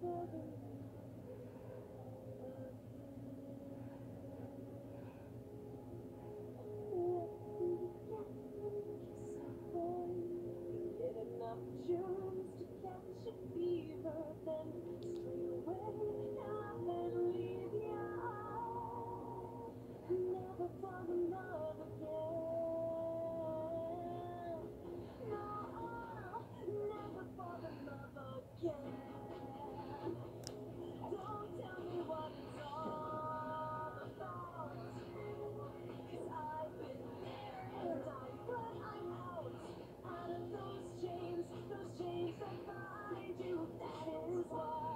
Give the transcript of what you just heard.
for the fall.